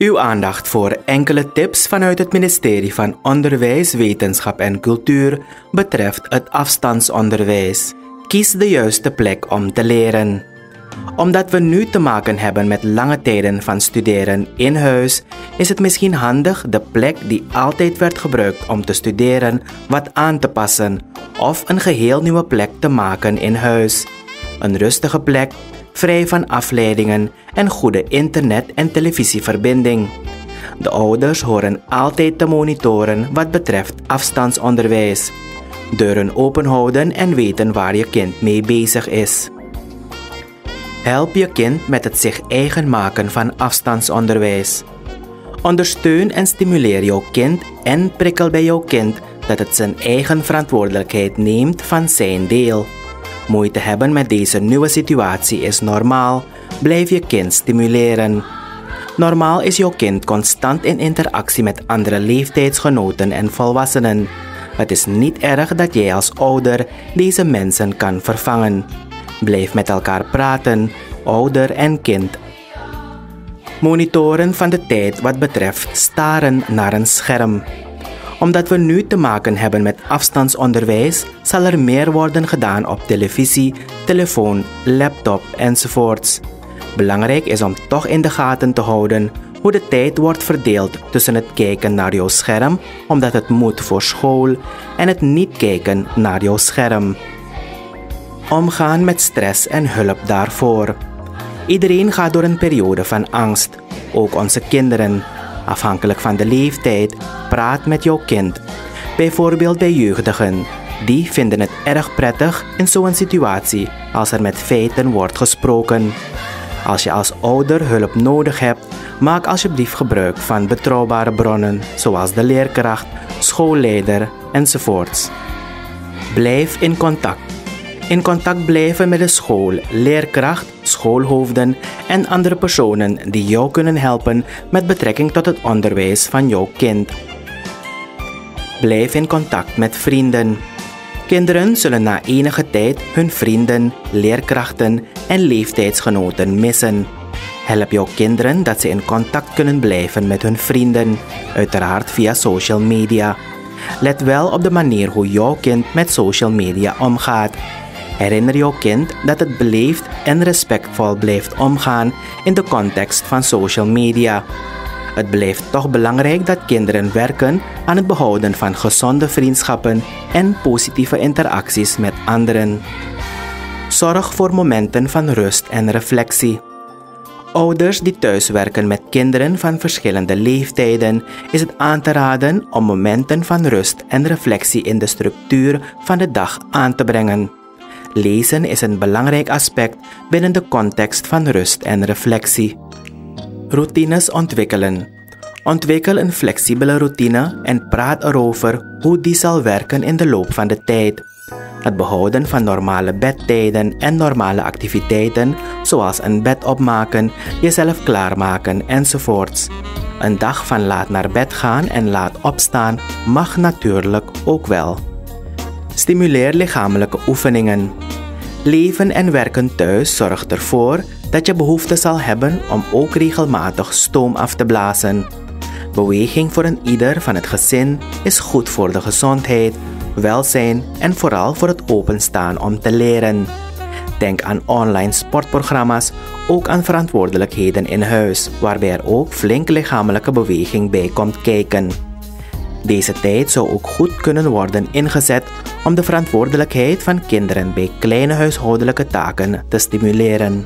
Uw aandacht voor enkele tips vanuit het ministerie van Onderwijs, Wetenschap en Cultuur betreft het afstandsonderwijs. Kies de juiste plek om te leren. Omdat we nu te maken hebben met lange tijden van studeren in huis, is het misschien handig de plek die altijd werd gebruikt om te studeren wat aan te passen of een geheel nieuwe plek te maken in huis. Een rustige plek vrij van afleidingen en goede internet- en televisieverbinding. De ouders horen altijd te monitoren wat betreft afstandsonderwijs. Deuren open houden en weten waar je kind mee bezig is. Help je kind met het zich eigen maken van afstandsonderwijs. Ondersteun en stimuleer jouw kind en prikkel bij jouw kind dat het zijn eigen verantwoordelijkheid neemt van zijn deel. Moeite hebben met deze nieuwe situatie is normaal. Blijf je kind stimuleren. Normaal is jouw kind constant in interactie met andere leeftijdsgenoten en volwassenen. Het is niet erg dat jij als ouder deze mensen kan vervangen. Blijf met elkaar praten, ouder en kind. Monitoren van de tijd wat betreft staren naar een scherm omdat we nu te maken hebben met afstandsonderwijs, zal er meer worden gedaan op televisie, telefoon, laptop enzovoorts. Belangrijk is om toch in de gaten te houden hoe de tijd wordt verdeeld tussen het kijken naar jouw scherm, omdat het moet voor school, en het niet kijken naar jouw scherm. Omgaan met stress en hulp daarvoor. Iedereen gaat door een periode van angst, ook onze kinderen. Afhankelijk van de leeftijd, praat met jouw kind. Bijvoorbeeld bij jeugdigen. Die vinden het erg prettig in zo'n situatie als er met feiten wordt gesproken. Als je als ouder hulp nodig hebt, maak alsjeblieft gebruik van betrouwbare bronnen zoals de leerkracht, schoolleider enzovoorts. Blijf in contact. In contact blijven met de school, leerkracht, schoolhoofden en andere personen die jou kunnen helpen met betrekking tot het onderwijs van jouw kind. Blijf in contact met vrienden. Kinderen zullen na enige tijd hun vrienden, leerkrachten en leeftijdsgenoten missen. Help jouw kinderen dat ze in contact kunnen blijven met hun vrienden, uiteraard via social media. Let wel op de manier hoe jouw kind met social media omgaat. Herinner jouw kind dat het beleefd en respectvol blijft omgaan in de context van social media. Het blijft toch belangrijk dat kinderen werken aan het behouden van gezonde vriendschappen en positieve interacties met anderen. Zorg voor momenten van rust en reflectie. Ouders die thuiswerken met kinderen van verschillende leeftijden is het aan te raden om momenten van rust en reflectie in de structuur van de dag aan te brengen. Lezen is een belangrijk aspect binnen de context van rust en reflectie. Routines ontwikkelen. Ontwikkel een flexibele routine en praat erover hoe die zal werken in de loop van de tijd. Het behouden van normale bedtijden en normale activiteiten, zoals een bed opmaken, jezelf klaarmaken enzovoorts. Een dag van laat naar bed gaan en laat opstaan mag natuurlijk ook wel. Stimuleer lichamelijke oefeningen. Leven en werken thuis zorgt ervoor dat je behoefte zal hebben om ook regelmatig stoom af te blazen. Beweging voor een ieder van het gezin is goed voor de gezondheid, welzijn en vooral voor het openstaan om te leren. Denk aan online sportprogramma's, ook aan verantwoordelijkheden in huis, waarbij er ook flink lichamelijke beweging bij komt kijken. Deze tijd zou ook goed kunnen worden ingezet om de verantwoordelijkheid van kinderen bij kleine huishoudelijke taken te stimuleren.